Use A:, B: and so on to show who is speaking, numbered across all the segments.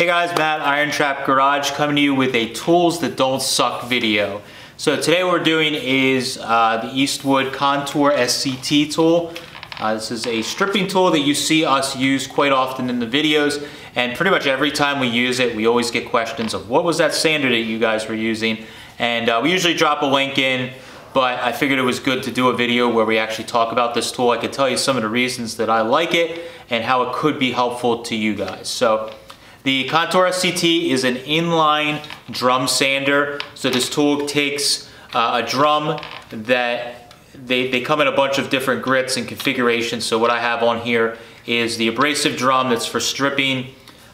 A: Hey guys, Matt Iron Trap Garage coming to you with a tools that don't suck video. So today what we're doing is uh, the Eastwood Contour SCT tool. Uh, this is a stripping tool that you see us use quite often in the videos and pretty much every time we use it we always get questions of what was that sander that you guys were using and uh, we usually drop a link in but I figured it was good to do a video where we actually talk about this tool. I could tell you some of the reasons that I like it and how it could be helpful to you guys. So the Contour SCT is an inline drum sander. So this tool takes uh, a drum that they, they come in a bunch of different grits and configurations. So what I have on here is the abrasive drum that's for stripping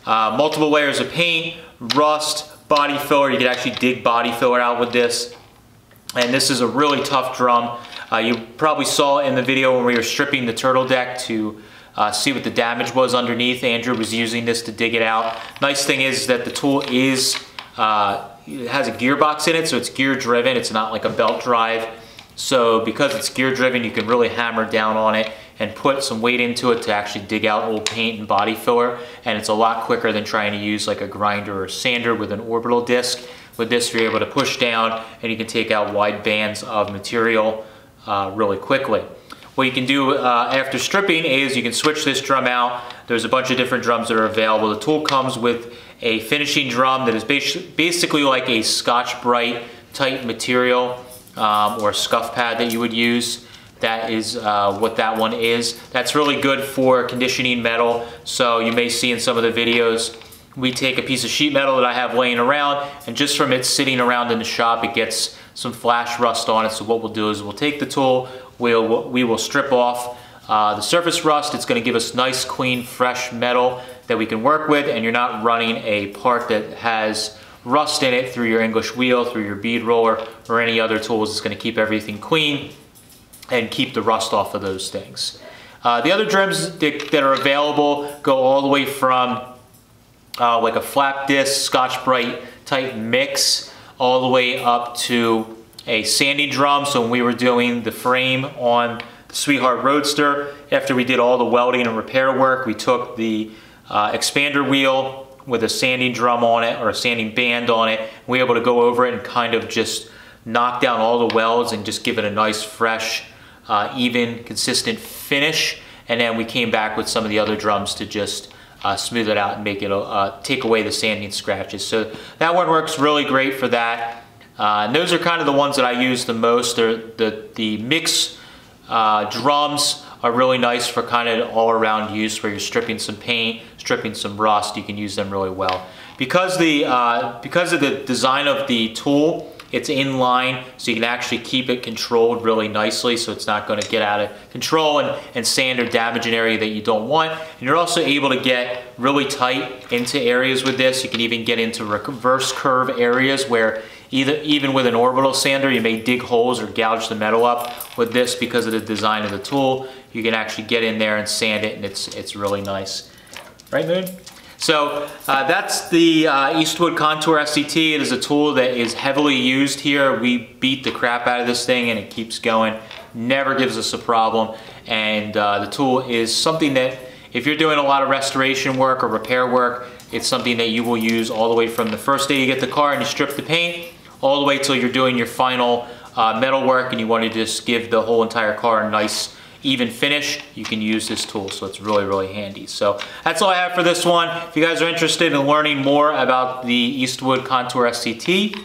A: uh, multiple layers of paint, rust, body filler. You can actually dig body filler out with this. And this is a really tough drum. Uh, you probably saw in the video when we were stripping the turtle deck to uh, see what the damage was underneath. Andrew was using this to dig it out. Nice thing is that the tool is, uh, has a gearbox in it, so it's gear driven. It's not like a belt drive. So because it's gear driven, you can really hammer down on it and put some weight into it to actually dig out old paint and body filler. And it's a lot quicker than trying to use like a grinder or sander with an orbital disc. With this, you're able to push down and you can take out wide bands of material uh, really quickly. What you can do uh, after stripping is you can switch this drum out. There's a bunch of different drums that are available. The tool comes with a finishing drum that is basically like a Scotch-Brite type material um, or scuff pad that you would use. That is uh, what that one is. That's really good for conditioning metal. So you may see in some of the videos, we take a piece of sheet metal that I have laying around and just from it sitting around in the shop, it gets some flash rust on it. So what we'll do is we'll take the tool, we'll, we will strip off uh, the surface rust. It's gonna give us nice, clean, fresh metal that we can work with and you're not running a part that has rust in it through your English wheel, through your bead roller, or any other tools. It's gonna keep everything clean and keep the rust off of those things. Uh, the other drums that, that, are available go all the way from uh, like a flap disc, Scotch-Brite type mix all the way up to a sanding drum. So when we were doing the frame on the Sweetheart Roadster, after we did all the welding and repair work, we took the uh, expander wheel with a sanding drum on it or a sanding band on it. We were able to go over it and kind of just knock down all the welds and just give it a nice, fresh, uh, even, consistent finish. And then we came back with some of the other drums to just uh, smooth it out and make it uh, take away the sanding scratches. So that one works really great for that. Uh, and those are kind of the ones that I use the most. They're the, the mix uh, drums are really nice for kind of all around use where you're stripping some paint, stripping some rust, you can use them really well. Because, the, uh, because of the design of the tool, it's in line, so you can actually keep it controlled really nicely so it's not gonna get out of control and, and sand or damage an area that you don't want. And you're also able to get really tight into areas with this. You can even get into reverse curve areas where either even with an orbital sander, you may dig holes or gouge the metal up. With this, because of the design of the tool, you can actually get in there and sand it and it's, it's really nice. Right, Moon? So uh, that's the uh, Eastwood Contour SCT. It is a tool that is heavily used here. We beat the crap out of this thing and it keeps going. Never gives us a problem. And uh, the tool is something that if you're doing a lot of restoration work or repair work, it's something that you will use all the way from the first day you get the car and you strip the paint, all the way till you're doing your final uh, metal work and you want to just give the whole entire car a nice even finish, you can use this tool. So it's really, really handy. So that's all I have for this one. If you guys are interested in learning more about the Eastwood Contour SCT,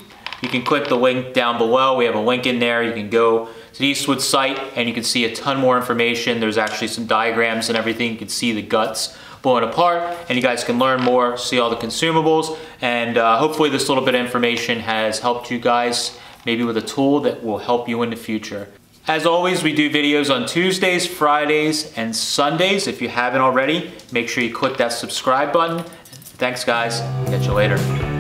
A: you can click the link down below. We have a link in there. You can go to the Eastwood site and you can see a ton more information. There's actually some diagrams and everything. You can see the guts blowing apart and you guys can learn more, see all the consumables, and uh, hopefully this little bit of information has helped you guys maybe with a tool that will help you in the future. As always, we do videos on Tuesdays, Fridays, and Sundays. If you haven't already, make sure you click that subscribe button. Thanks guys, catch you later.